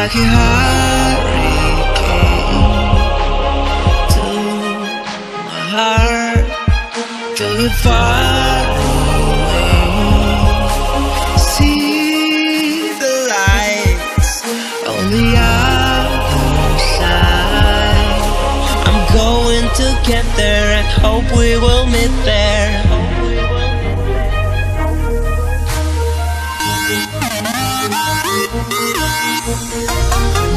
like a hurricane to my heart. Feel it far away. See the lights on the other side. I'm going to get there and hope we will meet there. Música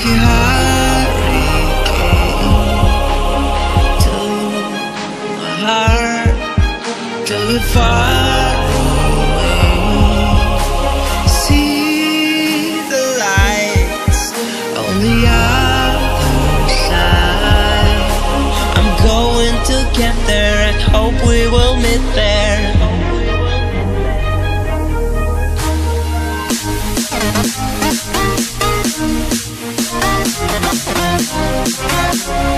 like a hurricane to my heart, till it far away. See the lights on the other side. I'm going to get there and hope we will meet there. Thank